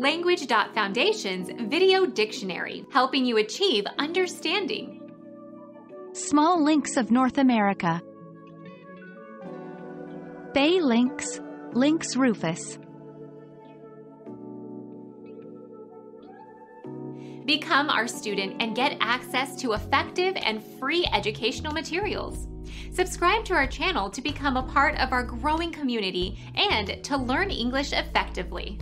Language.Foundation's Video Dictionary, helping you achieve understanding. Small lynx of North America. Bay lynx, Lynx rufus. Become our student and get access to effective and free educational materials. Subscribe to our channel to become a part of our growing community and to learn English effectively.